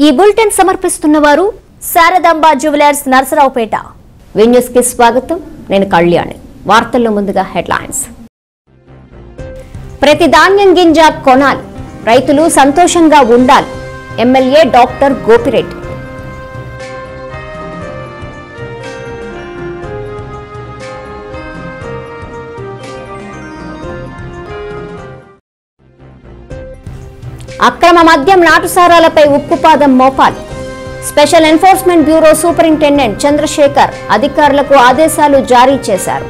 ఈ బులెటిన్ సమర్పిస్తున్న వారు శారదాంబ జ్యువెలర్స్ నర్సరావుపేట. విన్యూస్కి స్వాగతం. నేను కళ్యాణి. వార్తల్లో ముందుగా హెడ్లైన్స్. ప్రతి ధాన్యం గింజ కొనాలి. రైతులు సంతోషంగా ఉండాలి. MLA doctor Gopireddy. అక్రమ మద్యం నాటుసారాలపై ఉక్కుపాదం మోపాలి. Special enforcement bureau superintendent Chandrasekhar అధికారులకు ఆదేశాలు జారీ చేశారు.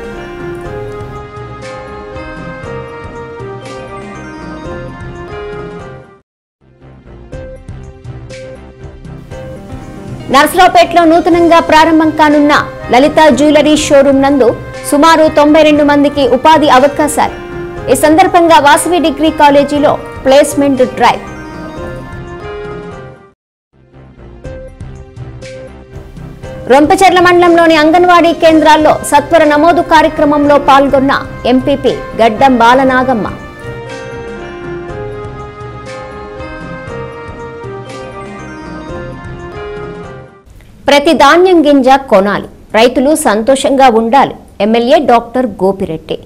నర్సరావుపేటలో నూతనంగా ప్రారంభం కానున్న లలిత జ్యువెలరీ షోరూం నందు సుమారు తొంభై రెండు మందికి ఉపాధి అవకాశాలు. ఈ సందర్భంగా వాసవి డిగ్రీ కాలేజీలో ప్లేస్మెంట్ డ్రైవ్. రొంపచెర్ల మండలంలోని అంగన్వాడీ కేంద్రాల్లో సత్వర నమోదు కార్యక్రమంలో పాల్గొన్న ఎంపీపీ గడ్డం బాలనాగమ్మ. ప్రతి ధాన్యం గింజ కొనాలి. రైతులు సంతోషంగా ఉండాలి. MLA doctor Gopireddy.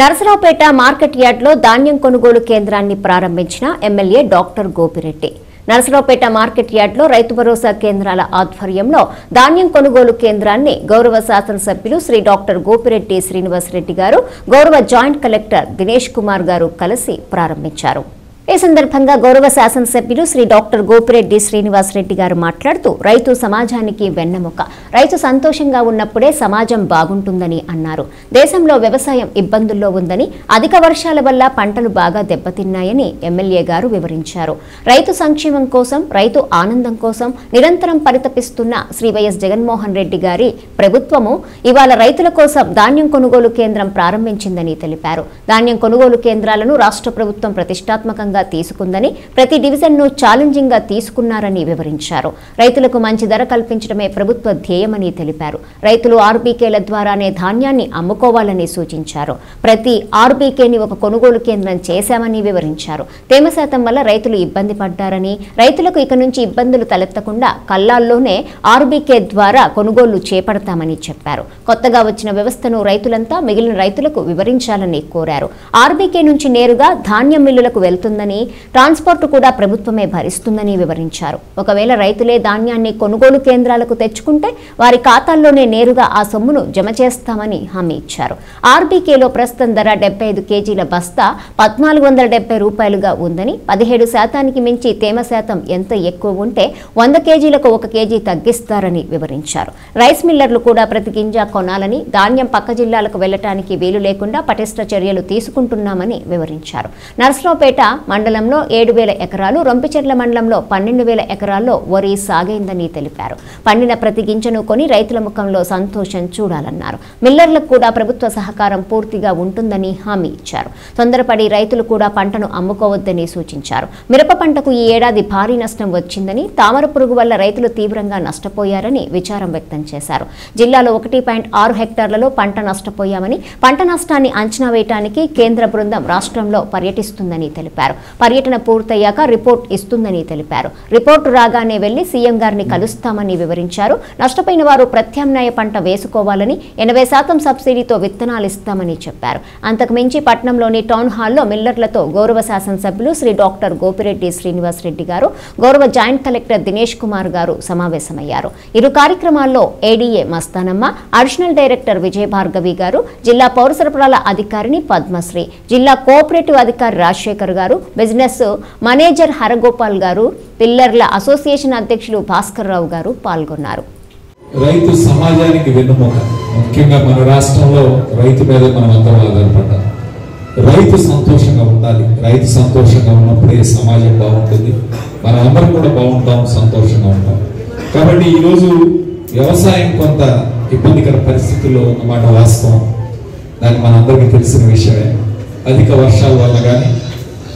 Narasaraopet market యార్డ్లో ధాన్యం కొనుగోలు కేంద్రాన్ని ప్రారంభించిన MLA doctor Gopireddy. Narasaraopet market యార్డ్లో రైతు భరోసా కేంద్రాల ఆధ్వర్యంలో ధాన్యం కొనుగోలు కేంద్రాన్ని గౌరవ శాసనసభ్యులు శ్రీ డాక్టర్ గోపిరెడ్డి శ్రీనివాసరెడ్డి గారు గౌరవ జాయింట్ కలెక్టర్ దినేష్ కుమార్ గారు కలిసి ప్రారంభించారు. ఈ సందర్భంగా గౌరవ శాసనసభ్యులు శ్రీ డాక్టర్ గోపిరెడ్డి శ్రీనివాసరెడ్డి గారు మాట్లాడుతూ రైతు సమాజానికి వెన్నెముక. రైతు సంతోషంగా ఉన్నప్పుడే సమాజం బాగుంటుందని అన్నారు. దేశంలో వ్యవసాయం ఇబ్బందుల్లో ఉందని అధిక వర్షాల వల్ల పంటలు బాగా దెబ్బతిన్నాయని ఎమ్మెల్యే గారు వివరించారు. రైతు సంక్షేమం కోసం రైతు ఆనందం కోసం నిరంతరం పరితపిస్తున్న శ్రీ వైఎస్ జగన్మోహన్ రెడ్డి గారి ప్రభుత్వము ఇవాళ రైతుల కోసం ధాన్యం కొనుగోలు కేంద్రం ప్రారంభించిందని తెలిపారు. ధాన్యం కొనుగోలు కేంద్రాలను రాష్ట్ర ప్రభుత్వం ప్రతిష్టాత్మకంగా తీసుకుందని ప్రతి డివిజన్ను ఛాలెంజింగ్గా తీసుకున్నారని వివరించారు. రైతులకు మంచి ధర కల్పించడమే ప్రభుత్వ ధ్యేయమని తెలిపారు. రైతులు ఆర్బీకేల ద్వారానే ధాన్యాన్ని అమ్ముకోవాలని సూచించారు. ప్రతి ఆర్బీకేని ఒక కొనుగోలు కేంద్రం చేశామని వివరించారు. తేమ శాతం వల్ల రైతులు ఇబ్బంది పడ్డారని రైతులకు ఇక నుంచి ఇబ్బందులు తలెత్తకుండా కల్లాల్లోనే ఆర్బీకే ద్వారా కొనుగోలు చేపడతామని చెప్పారు. కొత్తగా వచ్చిన వ్యవస్థను రైతులంతా మిగిలిన రైతులకు వివరించాలని కోరారు. ఆర్బీకే నుంచి నేరుగా ధాన్యం మిల్లులకు వెళ్తుందని ట్రాన్స్పోర్ట్ కూడా ప్రభుత్వమే భరిస్తుందని వివరించారు. ఒకవేళ రైతులే ధాన్యాన్ని కొనుగోలు కేంద్రాలకు తెచ్చుకుంటే వారి ఖాతాల్లోనే నేరుగా ఆ సొమ్మును జమ చేస్తామని హామీ ఇచ్చారు. ఆర్బీకేలో ప్రస్తుతం ధర డెబ్బై ఐదు కేజీల బస్తా పద్నాలుగు వందల డెబ్బై రూపాయలుగా ఉందని పదిహేడు శాతానికి మించి తేమ శాతం ఎంత ఎక్కువ ఉంటే వంద కేజీలకు ఒక కేజీ తగ్గిస్తారని వివరించారు. రైస్ మిల్లర్లు కూడా ప్రతి గింజ కొనాలని ధాన్యం పక్క జిల్లాలకు వెళ్ళటానికి వీలు లేకుండా పటిష్ట చర్యలు తీసుకుంటున్నామని వివరించారు. నర్సరావుపేట మండలంలో ఏడు వేల ఎకరాలు రొంపిచెర్ల మండలంలో పన్నెండు వేల ఎకరాల్లో వరి సాగైందని తెలిపారు. పండిన ప్రతి గింజను కొని రైతుల ముఖంలో సంతోషం చూడాలన్నారు. మిల్లర్లకు కూడా ప్రభుత్వ సహకారం పూర్తిగా ఉంటుందని హామీ ఇచ్చారు. తొందరపడి రైతులు కూడా పంటను అమ్ముకోవద్దని సూచించారు. మిరప పంటకు ఈ ఏడాది భారీ నష్టం వచ్చిందని తామర పురుగు వల్ల రైతులు తీవ్రంగా నష్టపోయారని విచారం వ్యక్తం చేశారు. జిల్లాలో ఒకటి పాయింట్ ఆరు హెక్టార్లలో పంట నష్టపోయామని పంట నష్టాన్ని అంచనా వేయడానికి కేంద్ర బృందం రాష్ట్రంలో పర్యటిస్తుందని తెలిపారు. పర్యటన పూర్తయ్యాక రిపోర్ట్ ఇస్తుందని తెలిపారు. రిపోర్టు రాగానే వెళ్ళి సీఎం గారిని కలుస్తామని వివరించారు. నష్టపోయిన వారు ప్రత్యామ్నాయ పంట వేసుకోవాలని ఎనభై శాతం సబ్సిడీతో విత్తనాలు ఇస్తామని చెప్పారు. అంతకుమించి పట్నంలోని టౌన్ హాల్లో మిల్లర్లతో గౌరవ శాసనసభ్యులు శ్రీ డాక్టర్ గోపిరెడ్డి శ్రీనివాస్ రెడ్డి గారు గౌరవ జాయింట్ కలెక్టర్ దినేష్ కుమార్ గారు సమావేశమయ్యారు. ఇరు కార్యక్రమాల్లో ADA Mastanamma additional director Vijaya Bhargavi గారు జిల్లా పౌర సరఫరాల అధికారిని పద్మశ్రీ జిల్లా కోఆపరేటివ్ అధికారి రాజశేఖర్ గారు బిజినెస్ మేనేజర్ హరగోపాల్ గారు పిల్లర్ల అసోసియేషన్ అధ్యక్షులు భాస్కర్ రావు గారు పాల్గొన్నారు. రైతు సమాజానికి వెన్నుముక. ముఖ్యంగా మన రాష్ట్రంలో రైతు మీద మనం అందరం ఆధారపడ్డాం. రైతు సంతోషంగా ఉండాలి. రైతు సంతోషంగా ఉన్నప్పుడే సమాజం బాగుంటుంది. మనం అందరం కూడా బాగుంటాం సంతోషంగా ఉంటాం. కాబట్టి ఈరోజు వ్యవసాయం కొంత ఇబ్బందికర పరిస్థితుల్లో ఉన్నమాట వాస్తవం. దాన్ని మనందరికీ తెలిసిన విషయమే. అధిక వర్షాల వల్ల కానీ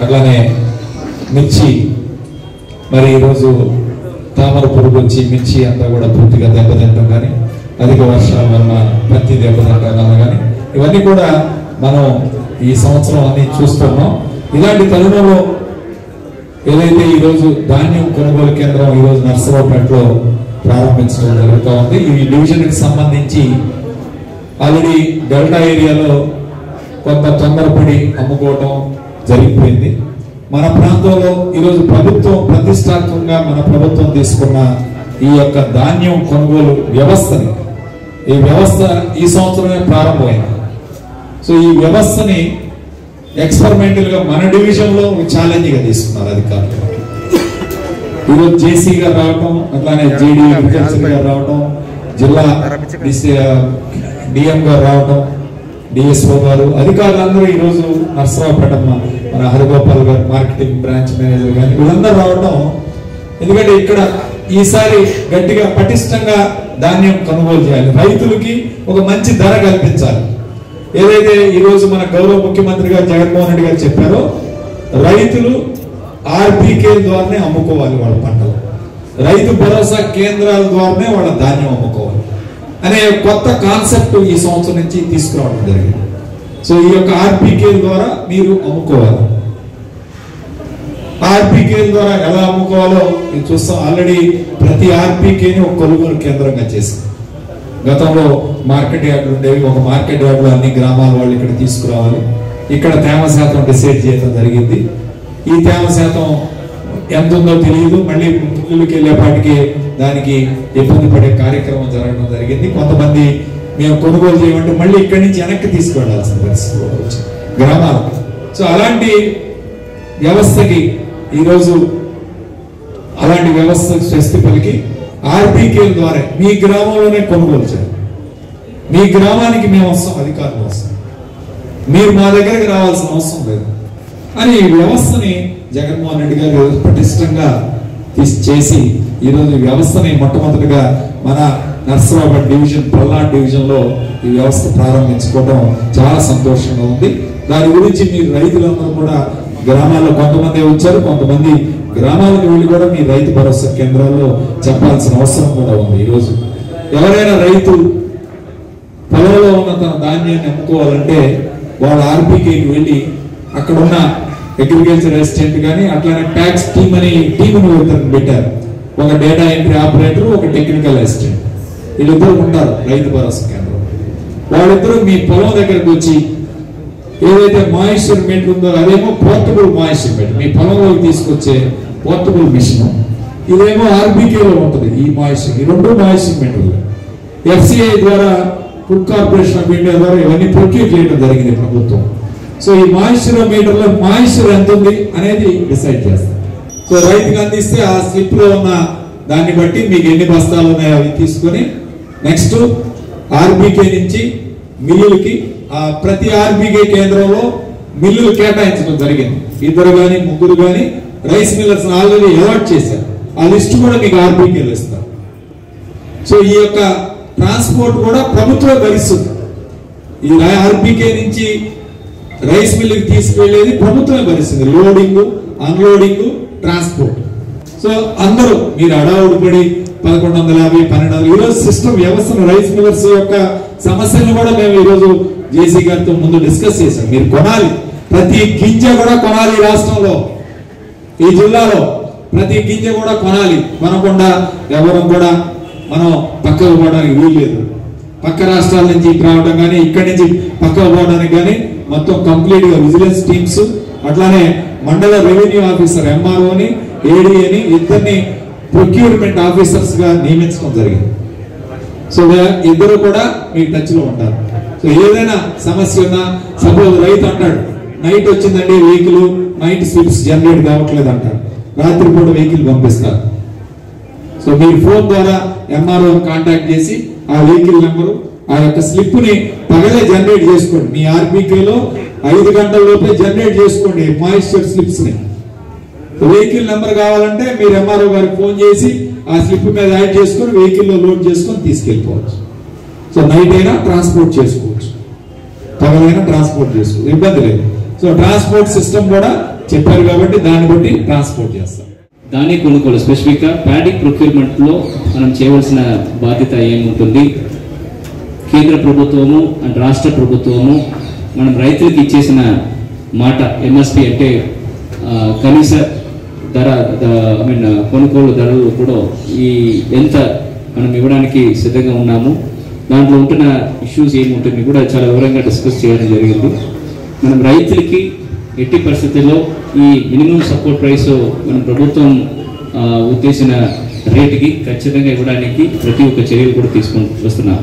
అట్లానే మిర్చి మరి ఈరోజు తామర పురుగు వచ్చి మిర్చి అంతా కూడా పూర్తిగా దెబ్బతింటాం కానీ అధిక వర్షాల వలన పత్తి దెబ్బతింటాం వల్ల కానీ ఇవన్నీ కూడా మనం ఈ సంవత్సరం అన్ని చూస్తున్నాం. ఇలాంటి తరుణంలో ఏదైతే ఈరోజు ధాన్యం కొనుగోలు కేంద్రం ఈరోజు నర్సరావుపేటలో ప్రారంభించడం జరుగుతూ ఉంది. ఈ డివిజన్కి సంబంధించి ఆల్రెడీ డెల్టా ఏరియాలో కొంత తొందరపడి అమ్ముకోవటం జరిగిపోయింది. మన ప్రాంతంలో ఈరోజు ప్రభుత్వం ప్రతిష్టాత్మకంగా మన ప్రభుత్వం తీసుకున్న ఈ యొక్క ధాన్యం కొనుగోలు వ్యవస్థని ఈ వ్యవస్థ ఈ సంవత్సరమే ప్రారంభమైంది. సో ఈ వ్యవస్థని ఎక్స్పెరిమెంటల్గా మన డివిజన్లో ఛాలెంజ్గా తీసుకున్నారు అధికారులు. ఈరోజు జేసీ గారు రావటం అట్లానే జేడీ గారు రావటం జిల్లా డిఎం గారు రావటం డిఎస్ఓ గారు అధికారులందరూ ఈరోజు నర్సరావుపేటమ్మ మన- మన హరిగోపాల్ గారు మార్కెటింగ్ బ్రాంచ్ మేనేజర్ కానీ వీళ్ళందరూ రావటం ఎందుకంటే ఇక్కడ ఈసారి గట్టిగా పటిష్టంగా ధాన్యం కొనుగోలు చేయాలి. రైతులకి ఒక మంచి ధర కల్పించాలి. ఏదైతే ఈరోజు మన గౌరవ ముఖ్యమంత్రి గారు జగన్మోహన్ రెడ్డి గారు చెప్పారో రైతులు ఆర్బీకే ద్వారానే అమ్ముకోవాలి వాళ్ళ పంటలు. రైతు భరోసా కేంద్రాల ద్వారానే వాళ్ళ ధాన్యం అమ్ముకోవాలి. అనే కొత్త కాన్సెప్ట్ ఈ సంవత్సరం నుంచి తీసుకురావడం జరిగింది. సో ఈ యొక్క ఆర్బీకే ద్వారా మీరు అమ్ముకోవాలి. ఆర్పికే ద్వారా ఎలా అమ్ముకోవాలో నేను చూస్తాం ఆల్రెడీ ప్రతి ఆర్పికేని ఒక కొనుగోలు కేంద్రంగా చేసింది గతంలో మార్కెట్ యార్డులు ఉండేవి ఒక మార్కెట్ యార్డులో అన్ని గ్రామాల వాళ్ళు ఇక్కడ తీసుకురావాలి. ఇక్కడ తేమ శాతం డిసైడ్ చేయడం జరిగింది. ఈ తేమ శాతం ఎంత ఉందో తెలియదు. మళ్ళీ ముందుకు వెళ్ళేపాటికి దానికి ఇబ్బంది పడే కార్యక్రమం జరగడం జరిగింది. కొంతమంది మేము కొనుగోలు చేయమంటే మళ్ళీ ఇక్కడి నుంచి వెనక్కి తీసుకువెళ్ళాల్సిన పరిస్థితి గ్రామాలకు సో అలాంటి వ్యవస్థకి ఈరోజు అలాంటి వ్యవస్థ స్వస్తి పలికి ఆర్బీకే ద్వారా మీ గ్రామంలోనే కొనుగోలు చేయాలి. మీ గ్రామానికి మేము వస్తాం అధికారులు వస్తాం. మీరు మా దగ్గరికి రావాల్సిన అవసరం లేదు. అని ఈ వ్యవస్థని జగన్మోహన్ రెడ్డి గారు పటిష్టంగా చేసి ఈరోజు వ్యవస్థని మొట్టమొదటిగా మన నర్సరాబాద్ డివిజన్ పల్నాడు డివిజన్లో ఈ వ్యవస్థ ప్రారంభించుకోవడం చాలా సంతోషంగా ఉంది. దాని గురించి మీరు రైతులందరూ కూడా గ్రామాల్లో కొంతమంది వచ్చారు కొంతమంది గ్రామాలకు వెళ్ళి కూడా మీ రైతు భరోసా కేంద్రాల్లో చెప్పాల్సిన అవసరం కూడా ఉంది ఈరోజు ఎవరైనా రైతు పొలంలో ఉన్న తన ధాన్యాన్ని అమ్ముకోవాలంటే వాళ్ళ ఆర్బీకేకి వెళ్ళి అక్కడున్న అగ్రికల్చర్ అసిస్టెంట్ కానీ అట్లానే ట్యాక్స్ టీమ్ అని టీముని పెట్టారు. ఒక డేటా ఎంట్రీ ఆపరేటర్ ఒక టెక్నికల్ అసిస్టెంట్ వీళ్ళిద్దరు ఉంటారు రైతు భరోసా కేంద్రం. వాళ్ళిద్దరూ మీ పొలం దగ్గరకు వచ్చి ఏదైతే మాయిశ్చర్ మీటర్ ఉందో అదేమో పోర్టబుల్ మాయిశ్చర్ మీటర్ మీ పొలంలోకి తీసుకొచ్చే పోర్టబుల్ మిషన్ ఇదేమో ఆర్బీకేలో ఉంటుంది ఈ మాయిశ్చర్. ఈ రెండు మాయిశ్చర్ మీటర్లు ఎఫ్సిఐ ద్వారా ఫుడ్ కార్పొరేషన్ ఆఫ్ ఇండియా ద్వారా ఇవన్నీ ప్రొక్యూర్ చేయడం జరిగింది ప్రభుత్వం. సో ఈ మాయిశ్చర్ మీటర్లో మాయిశ్చర్ ఎంత ఉంది అనేది డిసైడ్ చేస్తారు సో రైతుకి అందిస్తే ఆ స్లిప్లో ఉన్న దాన్ని బట్టి మీకు ఎన్ని బస్తాలు ఉన్నాయో అవి తీసుకొని నెక్స్ట్ ఆర్బీకే నుంచి మిల్లులకి ఆ ప్రతి ఆర్బీకే కేంద్రంలో మిల్లులు కేటాయించడం జరిగింది. ఇద్దరు కానీ ముగ్గురు కానీ రైస్ మిల్లర్స్ ఆల్రెడీ అలాట్ చేశారు. ఆ లిస్ట్ కూడా మీకు ఆర్బీకేలు ఇస్తారు సో ఈ యొక్క ట్రాన్స్పోర్ట్ కూడా ప్రభుత్వం భరిస్తుంది ఈ ఆర్బీకే నుంచి రైస్ మిల్లుకి తీసుకెళ్ళేది ప్రభుత్వమే భరిస్తుంది. Loading unloading transport. సో అందరూ మీరు అడావుడు పడి పదకొండు వందల యాభై పన్నెండు వందల ఈరోజు సిస్టమ్ వ్యవస్థను రైస్ మిల్లర్స్ యొక్క సమస్యలను కూడా మేము ఈరోజు జేసీ గారితో ముందు డిస్కస్ చేశాం. మీరు కొనాలి. ప్రతి గింజ కూడా కొనాలి ఈ రాష్ట్రంలో. ఈ జిల్లాలో ప్రతి గింజ కూడా కొనాలి. కొనకుండా ఎవరు కూడా మనం పక్కకు పోవడానికి వీల్లేదు. పక్క రాష్ట్రాల నుంచి ఇక్కడ రావడం కానీ ఇక్కడి నుంచి పక్కకు పోవడానికి కానీ మొత్తం కంప్లీట్గా విజిలెన్స్ టీమ్స్ అట్లానే మండల రెవెన్యూ ఆఫీసర్ ఎంఆర్ఓని ఏడీని ఇద్దరిని ప్రొక్యూర్మెంట్ ఆఫీసర్స్గా నియమించడం జరిగింది. సో ఇద్దరు కూడా మీ టచ్లో ఉంటారు. సో ఏదైనా సమస్య ఉన్నా సపోజ్ రైతు అంటాడు నైట్ వచ్చిందండి వెహికల్ నైట్ స్లిప్స్ జనరేట్ కావట్లేదు అంటాడు. రాత్రిపూట వెహికల్ పంపిస్తారు. సో మీరు ఫోన్ ద్వారా ఎంఆర్ఓ కాంటాక్ట్ చేసి ఆ వెహికల్ నెంబరు ఆ యొక్క స్లిప్ని పగలే జనరేట్ చేసుకోండి. మీ ఆర్బీకేలో లో ఐదు గంటల లోపే జనరేట్ చేసుకోండి మాయిశ్చర్ స్లిప్స్ని వెహికల్ నెంబర్ కావాలంటే మీరు ఎంఆర్ఓ గారికి ఫోన్ చేసి ఆ స్లిప్ మీద యాడ్ చేసుకొని వెహికల్లో లోడ్ చేసుకొని తీసుకెళ్ళిపోవచ్చు. సో నైట్ అయినా ట్రాన్స్పోర్ట్ చేసుకోవచ్చు. పగలైనా ట్రాన్స్పోర్ట్ చేసుకోవచ్చు ఇబ్బంది లేదు. సో ట్రాన్స్పోర్ట్ సిస్టమ్ కూడా చెప్పారు కాబట్టి దాన్ని బట్టి ట్రాన్స్పోర్ట్ చేస్తాం. దాని కొనుగోలు స్పెసిఫిక్గా ప్యాడిక్ ప్రొక్యూర్మెంట్లో మనం చేయవలసిన బాధ్యత ఏముంటుంది? కేంద్ర ప్రభుత్వము అండ్ రాష్ట్ర ప్రభుత్వము మనం రైతులకు ఇచ్చేసిన మాట ఎంఎస్పి అంటే కనీస ధర ఐ మీన్ కొనుగోలు ధరలు కూడా ఈ ఎంత మనం ఇవ్వడానికి సిద్ధంగా ఉన్నాము. దాంట్లో ఉంటున్న ఇష్యూస్ ఏముంటుంది కూడా చాలా వివరంగా డిస్కస్ చేయడం జరిగింది. మనం రైతులకి ఎట్టి పరిస్థితుల్లో ఈ మినిమం సపోర్ట్ ప్రైస్ మన ప్రభుత్వం ఉద్దేశించిన రేటుకి ఖచ్చితంగా ఇవ్వడానికి ప్రతి ఒక్క చర్యలు కూడా తీసుకొని వస్తున్నాం.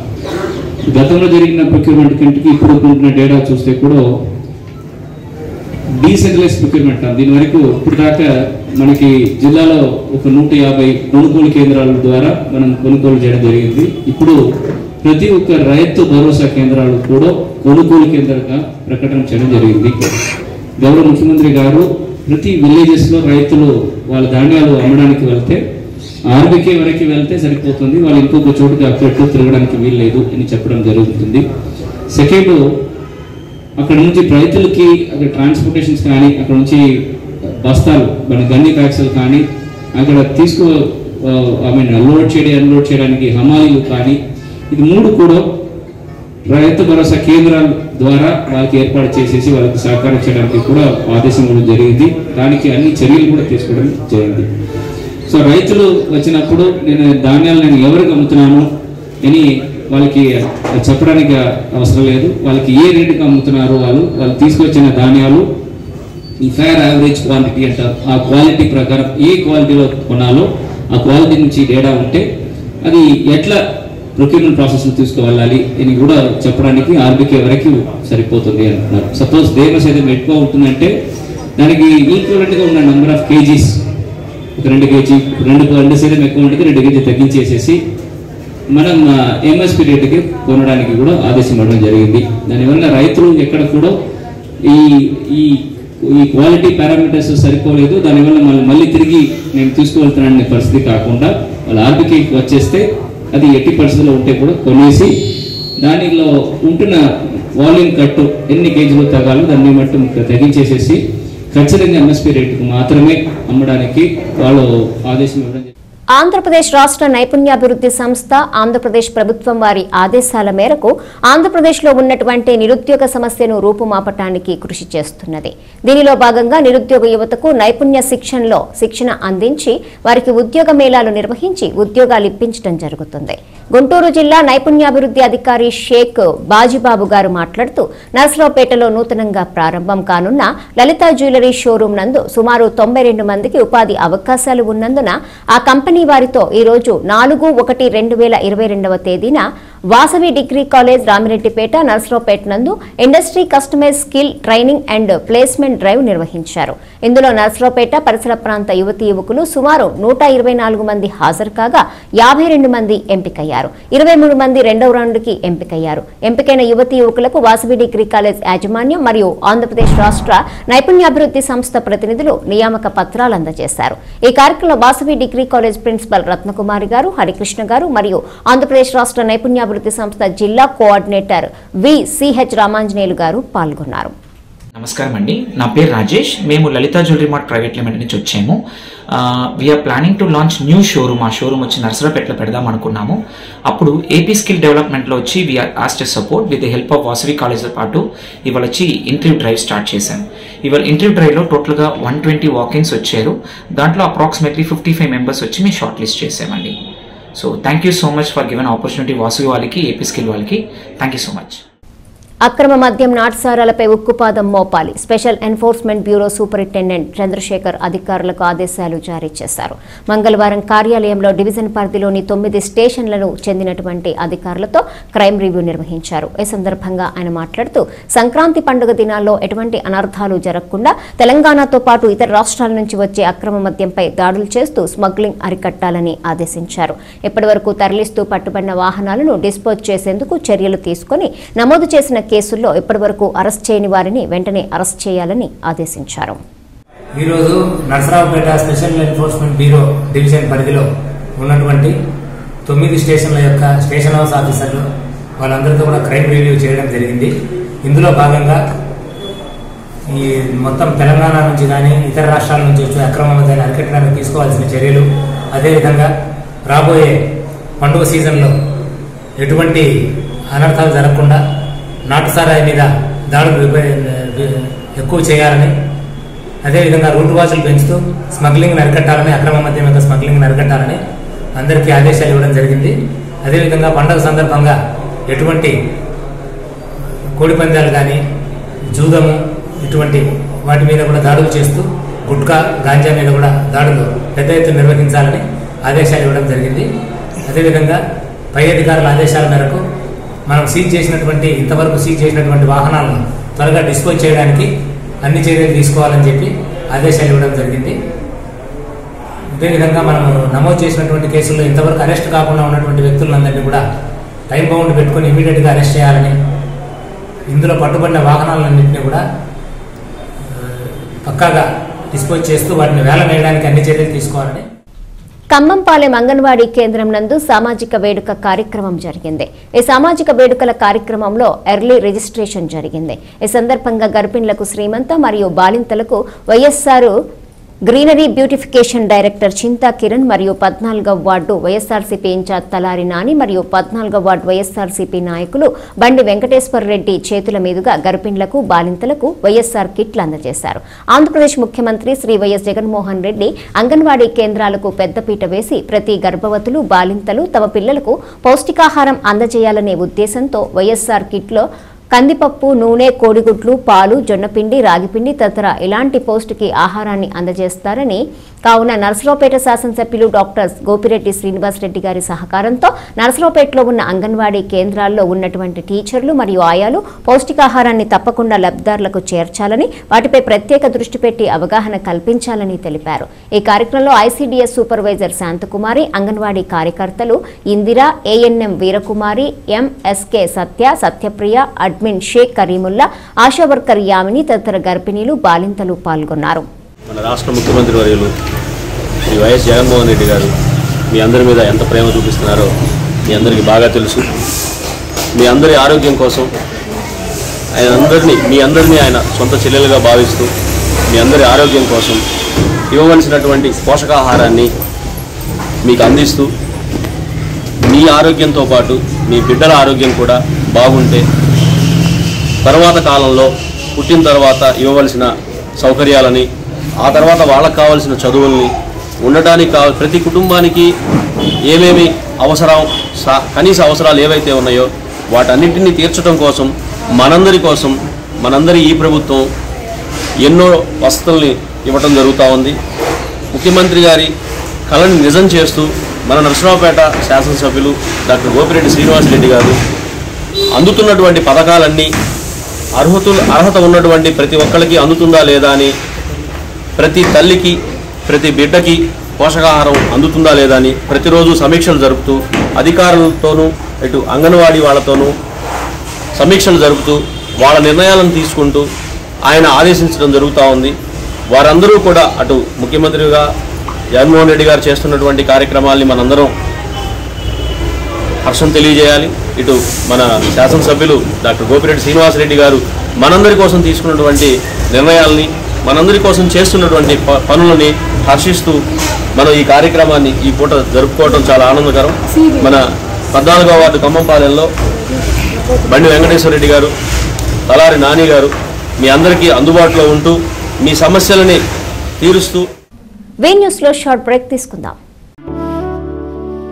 గతంలో జరిగిన ప్రొక్యూర్మెంట్ కంటికి ఇప్పుడు ఉంటున్న డేటా చూస్తే కూడా డీసెంట్రలైజ్ ప్రొక్యూర్మెంట్ దీని వరకు ఇప్పుడు దాకా మనకి జిల్లాలో ఒక నూట యాభై కొనుగోలు కేంద్రాల ద్వారా మనం కొనుగోలు చేయడం జరిగింది. ఇప్పుడు ప్రతి ఒక్క రైతు భరోసా కేంద్రాలు కూడా కొనుగోలు కేంద్రంగా ప్రకటన చేయడం జరిగింది. గౌరవ ముఖ్యమంత్రి గారు ప్రతి విలేజెస్లో రైతులు వాళ్ళ ధాన్యాలు అమ్మడానికి వెళ్తే ఆర్బీకే వరకు వెళ్తే సరిపోతుంది. వాళ్ళు ఇంకొక చోటుకి అక్కడ తిరగడానికి వీల్లేదు అని చెప్పడం జరుగుతుంది. సెకండ్ అక్కడ నుంచి రైతులకి అక్కడ ట్రాన్స్పోర్టేషన్స్ కానీ అక్కడ నుంచి బస్తాలు మన గన్ని ట్యాక్సులు కానీ అక్కడ తీసుకో ఐ మీన్ లోడ్ చేయడం అన్లోడ్ చేయడానికి హమాలీలు కానీ ఇది మూడు కూడా రైతు భరోసా కేంద్రాల ద్వారా వాళ్ళకి ఏర్పాటు చేసేసి వాళ్ళకి సహకారం చేయడానికి కూడా ఆదేశం కూడా జరిగింది. దానికి అన్ని చర్యలు కూడా తీసుకోవడం జరిగింది. సో రైతులు వచ్చినప్పుడు నేను ధాన్యాలు నేను ఎవరికి అమ్ముతున్నాను అని వాళ్ళకి చెప్పడానికి అవసరం లేదు. వాళ్ళకి ఏ రేటుకి అమ్ముతున్నారు వాళ్ళు వాళ్ళు తీసుకొచ్చిన ధాన్యాలు ఈ ఫేర్ యావరేజ్ క్వాంటిటీ అంటారు ఆ క్వాలిటీ ప్రకారం ఏ క్వాలిటీలో కొనాలో ఆ క్వాలిటీ నుంచి డేటా ఉంటే అది ఎట్లా ప్రొక్యూర్మెంట్ ప్రాసెస్ తీసుకువెళ్ళాలి అని కూడా చెప్పడానికి ఆర్బీకే వరకు సరిపోతుంది అంటున్నారు. సపోజ్ దేవస్ అయితే ఎక్కువ ఉంటుందంటే దానికి ఈక్వలెంట్గా ఉన్న నెంబర్ ఆఫ్ కేజీస్ రెండు కేజీ రెండు రెండు శాతం ఎక్కువ ఉంటుంది రెండు కేజీ తగ్గించేసేసి మనం ఎంఎస్పి రేటుకి కొనడానికి కూడా ఆదేశం ఇవ్వడం జరిగింది. దానివల్ల రైతులు ఎక్కడ కూడా ఈ ఈ ఈ క్వాలిటీ పారామీటర్స్ సరిపోలేదు. దానివల్ల మళ్ళీ మళ్ళీ తిరిగి నేను తీసుకువెళ్తున్నాను పరిస్థితి కాకుండా వాళ్ళ ఆర్థిక వచ్చేస్తే అది ఎట్టి పరిస్థితుల్లో ఉంటే కూడా కొనేసి దానిలో ఉంటున్న వాల్యూమ్ కట్టు ఎన్ని కేజీలు తగాలో దాన్ని మట్టు తగ్గించేసేసి ఖచ్చితంగా ఎంఎస్పీ రేటుకు మాత్రమే అమ్మడానికి వాళ్ళు ఆదేశం ఇవ్వడం ఆంధ్రప్రదేశ్ రాష్ట్ర నైపుణ్యాభివృద్ధి సంస్థ ఆంధ్రప్రదేశ్ ప్రభుత్వం వారి ఆదేశాల మేరకు ఆంధ్రప్రదేశ్లో ఉన్నటువంటి నిరుద్యోగ సమస్యను రూపుమాపటానికి కృషి చేస్తున్నది. దీనిలో భాగంగా నిరుద్యోగ యువతకు నైపుణ్య శిక్షణలో శిక్షణ అందించి వారికి ఉద్యోగ మేళాలు నిర్వహించి ఉద్యోగాలు ఇప్పించడం జరుగుతుంది. గుంటూరు జిల్లా నైపుణ్యాభివృద్ధి అధికారి షేక్ బాజీబాబు గారు మాట్లాడుతూ నర్సరావుపేటలో నూతనంగా ప్రారంభం కానున్న లలిత జ్యువెలరీ షోరూం నందు సుమారు తొంభై రెండు మందికి ఉపాధి అవకాశాలు ఉన్నందున ఆ కంపెనీ వారితో ఈరోజు నాలుగు ఒకటి రెండు వేల ఇరవై రెండవ తేదీన వాసవి డిగ్రీ కాలేజ్ రామిరెడ్డిపేట నర్సరావుపేట నందు industry customise skill training and placement drive నిర్వహించారు. ఇందులో నర్సరావుపేట పరిసర ప్రాంత యువతి యువకులు సుమారు నూట ఇరవై నాలుగు మంది హాజరు కాగా యాభై రెండు మంది ఎంపికయ్యారు. ఇరవై మూడు మంది రెండవ రౌండ్కి ఎంపికయ్యారు. ఎంపికైన యువతి యువకులకు వాసవి డిగ్రీ కాలేజ్ యాజమాన్యం మరియు ఆంధ్రప్రదేశ్ రాష్ట్ర నైపుణ్యాభివృద్ధి సంస్థ ప్రతినిధులు నియామక పత్రాలు అందజేశారు. ఈ కార్యక్రమంలో Vasavi degree college principal Ratnakumari గారు హరికృష్ణ గారు మరియు ఆంధ్రప్రదేశ్ రాష్ట్ర నైపుణ్యాభివృద్ధి సంస్థ జిల్లా కోఆర్డినేటర్ వి సిహెచ్ రామాంజనేయులు గారు పాల్గొన్నారు. నమస్కారం అండి. నా పేరు రాజేష్. మేము Lalitha jewellery mart private limited నుంచి వచ్చాము. We're planning to launch new showroom ఆ షోరూమ్ వచ్చి నర్సరాపేటలో పెడదాం అనుకున్నాము. అప్పుడు ఏపీ స్కిల్ డెవలప్మెంట్లో వచ్చి we are asked support with the help of Vasavi కాలేజ్తో పాటు ఇవాళ వచ్చి ఇంటర్వ్యూ డ్రైవ్ స్టార్ట్ చేశాం. ఇవాళ ఇంటర్వ్యూ డ్రైవ్లో టోటల్గా వన్ ట్వంటీ వాకింగ్స్ వచ్చారు. దాంట్లో అప్రాక్సిమేట్లీ ఫిఫ్టీ ఫైవ్ మెంబర్స్ వచ్చి మేము షార్ట్ లిస్ట్ చేసామండి so thank you so much for given opportunity Vasavi వాళ్ళకి ఏపీ స్కిల్ వాళ్ళకి. థ్యాంక్ యూ సో మచ్ అక్రమ మద్యం నాటుసారాలపై ఉక్కుపాదం మోపాలి. Special enforcement bureau superintendent Chandrasekhar అధికారులకు ఆదేశాలు జారీ చేశారు. మంగళవారం కార్యాలయంలో డివిజన్ పరిధిలోని తొమ్మిది స్టేషన్లను చెందినటువంటి అధికారులతో క్రైమ్ రివ్యూ నిర్వహించారు. ఈ సందర్భంగా ఆయన మాట్లాడుతూ సంక్రాంతి పండుగ దినాల్లో ఎటువంటి అనర్థాలు జరగకుండా తెలంగాణతో పాటు ఇతర రాష్ట్రాల నుంచి వచ్చే అక్రమ మద్యంపై దాడులు చేస్తూ స్మగ్లింగ్ అరికట్టాలని ఆదేశించారు. ఇప్పటివరకు తరలిస్తూ పట్టుబడిన వాహనాలను డిస్పోజ్ చేసేందుకు చర్యలు తీసుకుని నమోదు చేసిన కేసుల్లో ఇప్పటివరకు అరెస్ట్ చేయని వారిని వెంటనే అరెస్ట్ చేయాలని ఆదేశించారు. ఈరోజు Narasaraopeta special enforcement bureau division పరిధిలో ఉన్నటువంటి తొమ్మిది స్టేషన్ల యొక్క స్టేషన్ హౌస్ ఆఫీసర్లు వాళ్ళందరితో కూడా క్రైమ్ రివ్యూ చేయడం జరిగింది. ఇందులో భాగంగా ఈ మొత్తం తెలంగాణ నుంచి కానీ ఇతర రాష్ట్రాల నుంచి వచ్చే అక్రమమైన అరికట్టడానికి తీసుకోవాల్సిన చర్యలు అదేవిధంగా రాబోయే పండుగ సీజన్లో ఎటువంటి అనర్థాలు జరగకుండా నాటుసారాయి మీద దాడులు ఎక్కువ చేయాలని అదేవిధంగా రూట్ వాచులు పెంచుతూ స్మగ్లింగ్ అరికట్టాలని అక్రమ మద్యం యొక్క స్మగ్లింగ్ అరికట్టాలని అందరికీ ఆదేశాలు ఇవ్వడం జరిగింది. అదేవిధంగా పండుగ సందర్భంగా ఎటువంటి కోడి పందాలు కానీ జూదము ఇటువంటి వాటి మీద కూడా దాడులు చేస్తూ గుట్కా గాంజా మీద కూడా దాడులు పెద్ద ఎత్తున నిర్వహించాలని ఆదేశాలు ఇవ్వడం జరిగింది. అదేవిధంగా పై అధికారుల ఆదేశాల మేరకు మనం సీజ్ చేసినటువంటి ఇంతవరకు సీజ్ చేసినటువంటి వాహనాలను త్వరగా డిస్పోజ్ చేయడానికి అన్ని చర్యలు తీసుకోవాలని చెప్పి ఆదేశాలు ఇవ్వడం జరిగింది. అదేవిధంగా మనం నమోదు చేసినటువంటి కేసుల్లో ఇంతవరకు అరెస్ట్ కాకుండా ఉన్నటువంటి వ్యక్తులందరినీ కూడా టైం బౌండ్ పెట్టుకొని ఇమీడియట్గా అరెస్ట్ చేయాలని ఇందులో పట్టుబడిన వాహనాలన్నింటినీ కూడా పక్కాగా డిస్పోజ్ చేస్తూ వాటిని వేలం వేయడానికి అన్ని చర్యలు తీసుకోవాలని ఖమ్మంపాలెం అంగన్వాడీ కేంద్రం నందు సామాజిక వేడుక కార్యక్రమం జరిగింది. ఈ సామాజిక వేడుకల కార్యక్రమంలో ఎర్లీ రిజిస్ట్రేషన్ జరిగింది. ఈ సందర్భంగా గర్భిణులకు శ్రీమంత మరియు బాలింతలకు YSR greenery beautification director Chinta Kiran మరియు పద్నాలుగవ వార్డు వైఎస్ఆర్సీపీ ఇన్ఛార్జ్ తలారి నాని మరియు పద్నాలుగవ వార్డు వైఎస్ఆర్సీపీ నాయకులు బండి వెంకటేశ్వర రెడ్డి చేతుల మీదుగా గర్భిణులకు బాలింతలకు వైఎస్ఆర్ కిట్లు అందజేశారు. ఆంధ్రప్రదేశ్ ముఖ్యమంత్రి శ్రీ వైఎస్ జగన్మోహన్ రెడ్డి అంగన్వాడీ కేంద్రాలకు పెద్దపీట వేసి ప్రతి గర్భవతులు బాలింతలు తమ పిల్లలకు పౌష్టికాహారం అందజేయాలనే ఉద్దేశంతో వైఎస్ఆర్ కిట్లో కందిపప్పు నూనె కోడిగుడ్లు పాలు జొన్నపిండి రాగిపిండి తదితర ఇలాంటి పోస్టుకి ఆహారాన్ని అందజేస్తారని కావున నర్సరావుపేట శాసనసభ్యులు డాక్టర్ గోపిరెడ్డి శ్రీనివాస్ రెడ్డి గారి సహకారంతో నర్సరావుపేటలో ఉన్న అంగన్వాడీ కేంద్రాల్లో ఉన్నటువంటి టీచర్లు మరియు ఆయాలు పౌష్టికాహారాన్ని తప్పకుండా లబ్ధిదారులకు చేర్చాలని వాటిపై ప్రత్యేక దృష్టి పెట్టి అవగాహన కల్పించాలని తెలిపారు. ఈ కార్యక్రమంలో ఐసీడీఎస్ సూపర్వైజర్ శాంతకుమారి అంగన్వాడీ కార్యకర్తలు Indira ANM Veerakumari MSK Satya Satyapriya admin Sheikh Kareemulla ASHA worker Yamini తదితర గర్భిణీలు బాలింతలు పాల్గొన్నారు. మన రాష్ట్ర ముఖ్యమంత్రి వర్యులు శ్రీ వైఎస్ జగన్మోహన్ రెడ్డి గారు మీ అందరి మీద ఎంత ప్రేమ చూపిస్తున్నారో మీ అందరికీ బాగా తెలుసు. మీ అందరి ఆరోగ్యం కోసం ఆయన అందరినీ మీ అందరినీ ఆయన సొంత చెల్లెలుగా భావిస్తూ మీ అందరి ఆరోగ్యం కోసం ఇవ్వవలసినటువంటి పోషకాహారాన్ని మీకు అందిస్తూ మీ ఆరోగ్యంతో పాటు మీ బిడ్డల ఆరోగ్యం కూడా బాగుంటే తర్వాత కాలంలో పుట్టిన తర్వాత ఇవ్వవలసిన సౌకర్యాలని ఆ తర్వాత వాళ్ళకు కావాల్సిన చదువుల్ని ఉండటానికి కావ ప్రతి కుటుంబానికి ఏమేమి అవసరం సా- కనీస అవసరాలు ఏవైతే ఉన్నాయో వాటన్నింటినీ తీర్చడం కోసం మనందరి కోసం మనందరి ఈ ప్రభుత్వం ఎన్నో వసతుల్ని ఇవ్వటం జరుగుతూ ఉంది. ముఖ్యమంత్రి గారి కళని నిజం చేస్తూ మన నరసరావుపేట శాసనసభ్యులు డాక్టర్ గోపిరెడ్డి శ్రీనివాసరెడ్డి గారు అందుతున్నటువంటి పథకాలన్నీ అర్హతులు అర్హత ఉన్నటువంటి ప్రతి ఒక్కరికి అందుతుందా లేదా అని ప్రతి తల్లికి ప్రతి బిడ్డకి పోషకాహారం అందుతుందా లేదా అని ప్రతిరోజు సమీక్షలు జరుపుతూ అధికారులతోనూ ఇటు అంగన్వాడీ వాళ్ళతోనూ సమీక్షలు జరుపుతూ వాళ్ళ నిర్ణయాలను తీసుకుంటూ ఆయన ఆదేశించడం జరుగుతూ ఉంది. వారందరూ కూడా అటు ముఖ్యమంత్రిగా జగన్మోహన్ రెడ్డి గారు చేస్తున్నటువంటి కార్యక్రమాల్ని మనందరం హర్షం తెలియజేయాలి. ఇటు మన శాసనసభ్యులు డాక్టర్ గోపిరెడ్డి శ్రీనివాసరెడ్డి గారు మనందరి కోసం తీసుకున్నటువంటి నిర్ణయాల్ని మనందరి కోసం చేస్తున్నటువంటి ప- పనులని హర్షిస్తూ మనం ఈ కార్యక్రమాన్ని ఈ పూట జరుపుకోవడం చాలా ఆనందకరం. మన పద్నాలుగో వార్డు ఖమ్మంపాలెంలో బండి వెంకటేశ్వర రెడ్డి గారు తలారి నాని గారు మీ అందరికీ అందుబాటులో ఉంటూ మీ సమస్యలని తీరుస్తూ వే న్యూస్లో షార్ట్ బ్రేక్ తీసుకుందాం.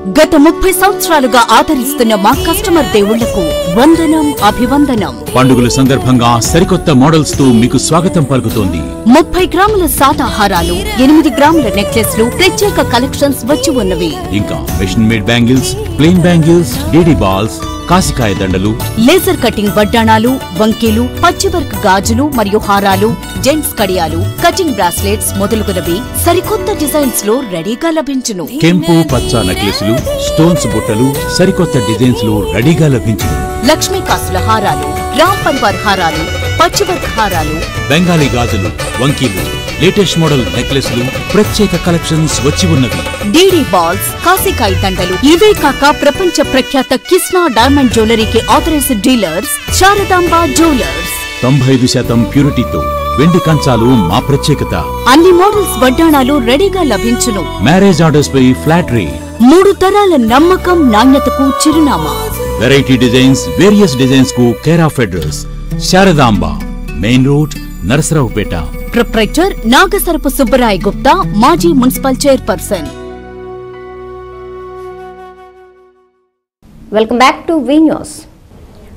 గత ముప్పై సంవత్సరాలుగా ఆదరిస్తున్న మా కస్టమర్ దేవుళ్ళకు వందనం అభివందనం. పండుగల సందర్భంగా సరికొత్త మోడల్స్తో మీకు స్వాగతం పలుకుతోంది. ముప్పై గ్రాముల సాదాహారాలు ఎనిమిది గ్రాముల నెక్లెస్లు ప్రత్యేక కలెక్షన్స్ వచ్చి ఉన్నవి. ఇంకా machine made bangles plain bangles DD balls కాసికాయ దండలు లేజర్ కటింగ్ వడ్డాణాలు వంకీలు పచ్చివర్క్ గాజులు మరియు హారాలు జెంట్స్ కడియాలు కటింగ్ బ్రాస్లెట్స్ మొదలుగునవి సరికొత్త డిజైన్స్లో రెడీగా లభించును. కెంపు పచ్చ నెక్లెస్లు స్టోన్స్ బుట్టలు సరికొత్త డిజైన్స్లో రెడీగా లభించును. లక్ష్మీ కాసుల హారాలు రామ్ పరివార్ హారాలు పచ్చివర్క్ హారాలు బెంగాలీ గాజులు వంకీలు లేటెస్ట్ మోడల్ నెక్లెస్లు ప్రత్యేక కలెక్షన్స్ వచ్చి ఉన్నవి. డీడీ బాల్స్ కాసికాయ దండలు ఇవే కాక ప్రపంచ ప్రఖ్యాత కిస్నా డైమండ్ జ్యువెలరీకి ఆథరైజ్డ్ డీలర్స్ శారదాంబ జ్యువెలర్స్. తొంభై ఐదు శాతం ప్యూరిటీతో వెండి కంచాలు మా ప్రత్యేకత. అన్ని మోడల్స్ వడ్డాణాలు రెడీగా లభించును. మ్యారేజ్ ఆర్డర్స్ పై ఫ్లాట్ రేట్ మూడు తరాల నమ్మకం నాణ్యతకు చిరునామా. Variety designs various డిజైన్స్కు care of address Sharadamba main road Narasaraopeta proprietor Nagasarapu Subbarai Gupta మాజీ municipal chairperson. Welcome back to V news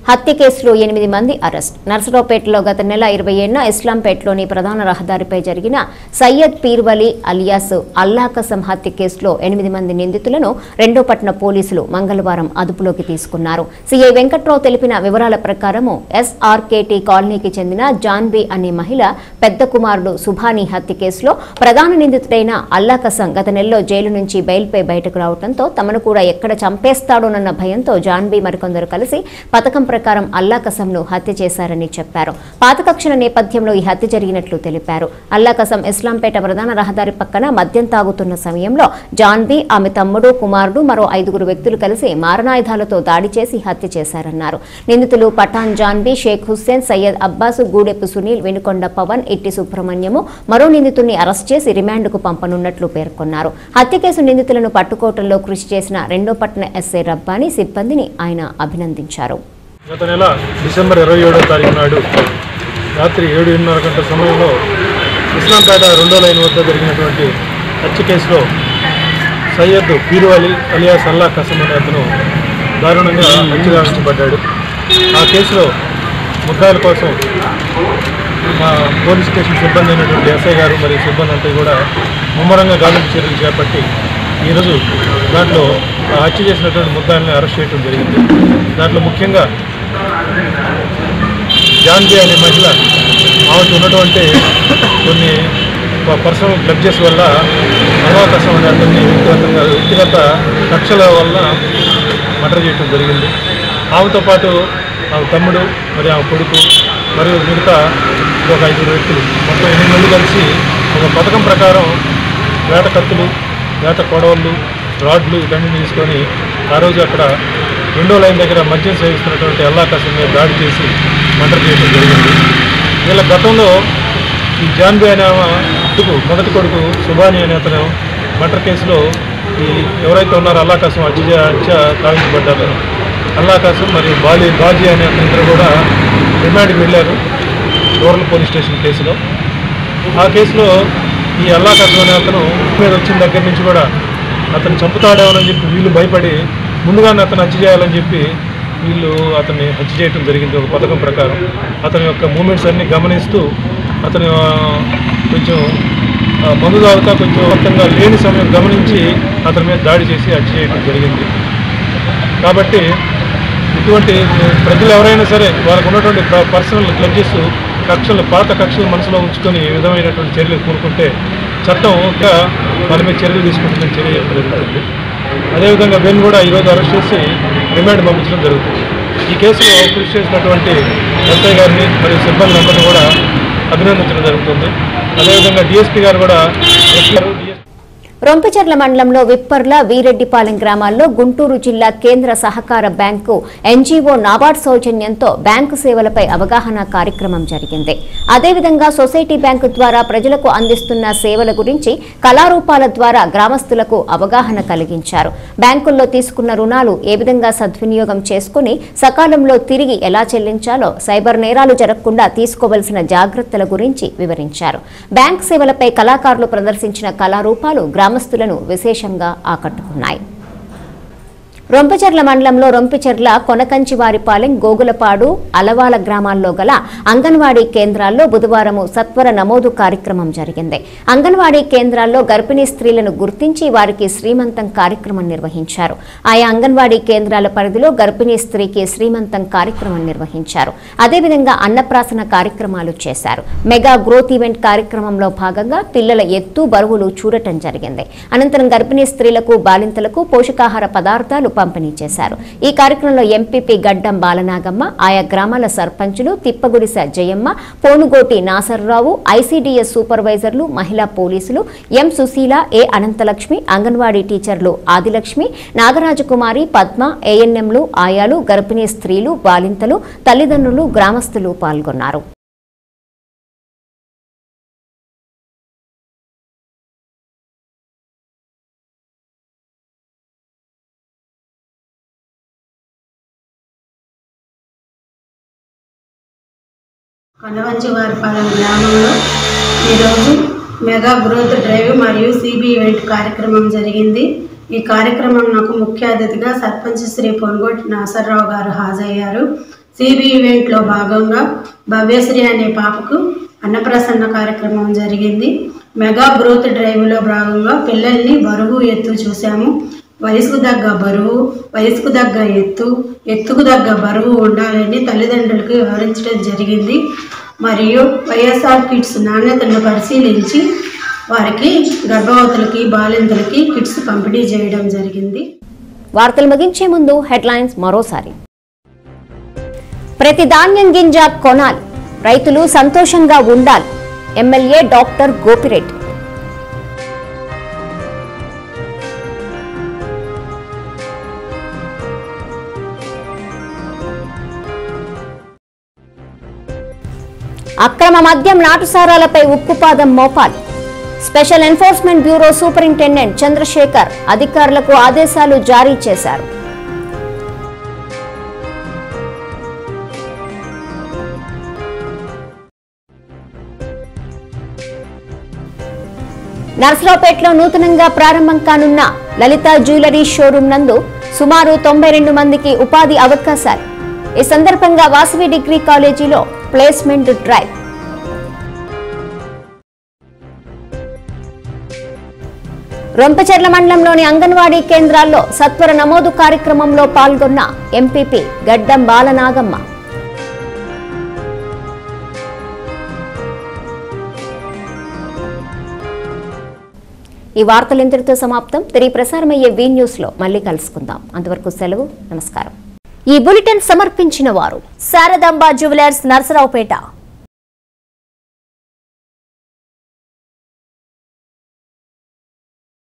హత్య కేసులో ఎనిమిది మంది అరెస్ట్. నర్సరావుపేటలో గత నెల ఇరవై ఏడున ఇస్లాంపేటలోని ప్రధాన రహదారిపై జరిగిన సయ్యద్ పీర్వలి అలియాస్ అల్లాకసం హత్య కేసులో ఎనిమిది మంది నిందితులను రెండో పట్టణ పోలీసులు మంగళవారం అదుపులోకి తీసుకున్నారు. సీఐ వెంకట్రావు తెలిపిన వివరాల ప్రకారము ఎస్ఆర్కేటీ కాలనీకి చెందిన జాన్బీ అనే మహిళ పెద్ద కుమారుడు సుభాని హత్య కేసులో ప్రధాన నిందితుడైన అల్లాకసం గత నెలలో జైలు నుంచి బెయిల్పై బయటకు రావడంతో తమను కూడా ఎక్కడ చంపేస్తాడోనన్న భయంతో జాన్బీ మరికొందరు కలిసి పథకం ప్రకారం అల్లాకసంను హత్య చేశారని చెప్పారు. పాతకక్షల నేపథ్యంలో ఈ హత్య జరిగినట్లు తెలిపారు. అల్లాకసం ఇస్లాంపేట ప్రధాన రహదారి పక్కన మద్యం తాగుతున్న సమయంలో జాన్బీ ఆమె తమ్ముడు కుమారుడు మరో ఐదుగురు వ్యక్తులు కలిసి మారణాయుధాలతో దాడి చేసి హత్య చేశారన్నారు. నిందితులు పఠాన్ జాన్బీ షేక్ హుస్సేన్ సయ్యద్ అబ్బాసు గూడెపు సునీల్ వెనుకొండ పవన్ ఇట్టి సుబ్రహ్మణ్యము మరో నిందితుడిని అరెస్ట్ చేసి రిమాండ్కు పంపనున్నట్లు పేర్కొన్నారు. హత్య కేసు నిందితులను పట్టుకోవటంలో కృషి చేసిన రెండో పట్టణ ఎస్ఐ రబ్బాని సిబ్బందిని ఆయన అభినందించారు. గత నెల డిసెంబర్ ఇరవై ఏడో తారీఖు నాడు రాత్రి ఏడున్నర గంటల సమయంలో ఇస్లాంపేట రెండో లైన్ వద్ద జరిగినటువంటి హత్య కేసులో సయ్యద్ పీరు అలీ అలియా సల్లా కసం అనే అతను దారుణంగా హత్య ఆ కేసులో ముద్దాయిల కోసం మా పోలీస్ స్టేషన్ సిబ్బంది అయినటువంటి ఎస్ఐ గారు మరియు సిబ్బంది అంతా కూడా ముమ్మరంగా గాలింపు చర్యలు చేపట్టి ఈరోజు దాంట్లో ఆ హత్య చేసినటువంటి ముద్దాయిల్ని అరెస్ట్ చేయడం జరిగింది. దాంట్లో ముఖ్యంగా జాన్బీ అనే మహిళ ఆమెకు ఉన్నటువంటి కొన్ని పర్సనల్ గ్లబ్జెస్ వల్ల అనవకాశం అనే వ్యక్తిగతంగా వ్యక్తిగత కక్షల వల్ల మర్డర్ చేయడం జరిగింది. ఆమెతో పాటు ఆమె తమ్ముడు మరి ఆమె కొడుకు మరియు మిగతా ఒక ఐదుగురు వ్యక్తులు. మొత్తం ఎనిమిది మంది కలిసి ఒక పథకం ప్రకారం వేట కత్తులు వేట కొడవళ్ళు రాడ్లు ఇవన్నీ తీసుకొని ఆ రోజు అక్కడ రెండో లైన్ దగ్గర మద్యం సేవిస్తున్నటువంటి ఎల్లాకాశం మీద దాడి చేసి మర్డర్ చేయడం జరిగింది. వీళ్ళ గతంలో ఈ జాన్బీ అనే కొడుకు మొదటి కొడుకు సుభాని అనే అతను మర్డర్ కేసులో ఈ ఎవరైతే ఉన్నారో అల్లాకాశం హత్య హత్య కావించబడ్డారో అల్లాకాశం మరియు బాలి బాజీ అనే అతను కూడా రిమాండ్కి వెళ్ళారు రూరల్ పోలీస్ స్టేషన్ కేసులో. ఆ కేసులో ఈ అల్లాకాశం అనే అతను మీద వచ్చిన దగ్గర నుంచి కూడా అతను చంపుతాడేమోనని చెప్పి వీళ్ళు భయపడి ముందుగానే అతను హత్య చేయాలని చెప్పి వీళ్ళు అతన్ని హత్య చేయడం జరిగింది ఒక పథకం ప్రకారం. అతని యొక్క మూమెంట్స్ అన్ని గమనిస్తూ అతను కొంచెం మందు తాగుతా కొంచెం మొత్తంగా లేని సమయం గమనించి అతని మీద దాడి చేసి హత్య చేయడం జరిగింది. కాబట్టి ఇటువంటి ప్రజలు ఎవరైనా సరే వాళ్ళకు ఉన్నటువంటి పర్సనల్ గ్లడ్జెస్ కక్షలు పాత కక్షలు మనసులో ఉంచుకొని ఈ విధమైనటువంటి చర్యలు కోరుకుంటే చట్టం ఒక మన మీద చర్యలు తీసుకుంటుందని చర్య జరుగుతుంది. అదేవిధంగా బెన్ కూడా ఈరోజు అరెస్ట్ చేసి రిమాండ్ పంపించడం జరుగుతుంది. ఈ కేసులో కృషి చేసినటువంటి ఎస్ఐ గారిని మరియు సిబ్బంది అందరినీ కూడా అభినందించడం జరుగుతుంది. అదేవిధంగా డిఎస్పీ గారు కూడా ఎస్పీ రొంపిచెర్ల మండలంలో విప్పర్ల వీరెడ్డిపాలెం గ్రామాల్లో గుంటూరు జిల్లా కేంద్ర సహకార బ్యాంకు ఎన్జీఓ నాబార్డ్ సౌజన్యంతో బ్యాంకు సేవలపై అవగాహన కార్యక్రమం జరిగింది. అదేవిధంగా సొసైటీ బ్యాంకు ద్వారా ప్రజలకు అందిస్తున్న సేవల గురించి కళారూపాల ద్వారా గ్రామస్తులకు అవగాహన కలిగించారు. బ్యాంకుల్లో తీసుకున్న రుణాలు ఏ విధంగా సద్వినియోగం చేసుకుని సకాలంలో తిరిగి ఎలా చెల్లించాలో సైబర్ నేరాలు జరగకుండా తీసుకోవలసిన జాగ్రత్తల గురించి వివరించారు. బ్యాంక్ సేవలపై కళాకారులు ప్రదర్శించిన కళారూపాలు గ్రామస్తులను విశేషంగా ఆకట్టుకున్నాయి. రొంపిచెర్ల మండలంలో రొంపిచెర్ల కొనకంచివారిపాలెం గోగులపాడు అలవాల గ్రామాల్లో గల అంగన్వాడీ కేంద్రాల్లో బుధవారం సత్వర నమోదు కార్యక్రమం జరిగింది. అంగన్వాడీ కేంద్రాల్లో గర్భిణీ స్త్రీలను గుర్తించి వారికి శ్రీమంతం కార్యక్రమం నిర్వహించారు. ఆయా అంగన్వాడీ కేంద్రాల పరిధిలో గర్భిణీ స్త్రీకి శ్రీమంతం కార్యక్రమం నిర్వహించారు. అదేవిధంగా అన్నప్రాసన కార్యక్రమాలు చేశారు. మెగా గ్రోత్ ఈవెంట్ కార్యక్రమంలో భాగంగా పిల్లల ఎత్తు బరువులు చూడటం జరిగింది. అనంతరం గర్భిణీ స్త్రీలకు బాలింతలకు పోషకాహార పదార్థాలు పంపిణీ చేశారు. ఈ కార్యక్రమంలో ఎంపీపీ గడ్డం బాలనాగమ్మ ఆయా గ్రామాల సర్పంచులు తిప్పగుడిస జయమ్మ పోనుగోటి నాసర్రావు ఐసీడీఎస్ సూపర్వైజర్లు మహిళా పోలీసులు ఎం సుశీల ఏ అనంతలక్ష్మి అంగన్వాడీ టీచర్లు ఆదిలక్ష్మి నాగరాజకుమారి పద్మ ఏఎన్ఎంలు ఆయాలు గర్భిణీ స్త్రీలు బాలింతలు తల్లిదండ్రులు గ్రామస్తులు పాల్గొన్నారు. కొండవంచివారిపాలెం గ్రామంలో ఈరోజు మెగా గ్రోత్ డ్రైవ్ మరియు సిబి ఈవెంట్ కార్యక్రమం జరిగింది. ఈ కార్యక్రమం నాకు ముఖ్య అతిథిగా సర్పంచ్ శ్రీ పొనుగోటి నాసర్రావు గారు హాజరయ్యారు. సిబి ఈవెంట్లో భాగంగా భవ్యశ్రీ అనే పాపకు అన్నప్రసన్న కార్యక్రమం జరిగింది. మెగా గ్రోత్ డ్రైవ్లో భాగంగా పిల్లల్ని బరువు ఎత్తు చూశాము. వయసుకు తగ్గ బరువు వయసుకు తగ్గ ఎత్తు ఎత్తుకు తగ్గ బరువు ఉండాలని తల్లిదండ్రులకు వివరించడం జరిగింది. మరియు వైఎస్ఆర్ కిట్స్ నాణ్యతను పరిశీలించి వారికి గర్భవతులకి బాలింతలకి కిట్స్ పంపిణీ చేయడం జరిగింది. వార్తలు ముగించే ముందు హెడ్లైన్స్ మరోసారి. ప్రతి ధాన్యం గింజ కొనాలి. రైతులు సంతోషంగా ఉండాలి. MLA doctor Gopireddy. అక్రమ మద్యం నాటుసారాలపై ఉక్కుపాదం మోపాలి. Special enforcement bureau superintendent Chandrasekhar అధికారులకు ఆదేశాలు జారీ చేశారు. నర్సరావుపేటలో నూతనంగా ప్రారంభం కానున్న లలిత జ్యువెలరీ షోరూం నందు సుమారు తొంభై రెండు మందికి ఉపాధి అవకాశాలు. ఈ సందర్భంగా వాసవి డిగ్రీ కాలేజీలో ప్లేస్మెంట్ డ్రైవ్ రొంపచెర్ల మండలంలోని అంగన్వాడీ కేంద్రాల్లో సత్వర నమోదు కార్యక్రమంలో పాల్గొన్న ఎంపీపీ గడ్డం బాలనాగమ్మ. ఈ వార్తలు ఇంతటితో సమాప్తం. తిరిగి ప్రసారమయ్యే వీ న్యూస్లో మళ్ళీ కలుసుకుందాం. అంతవరకు సెలవు నమస్కారం. ఈ బులెటిన్ సమర్పించిన వారు. శారదాంబ జ్యువెలర్స్ నర్సరావుపేట.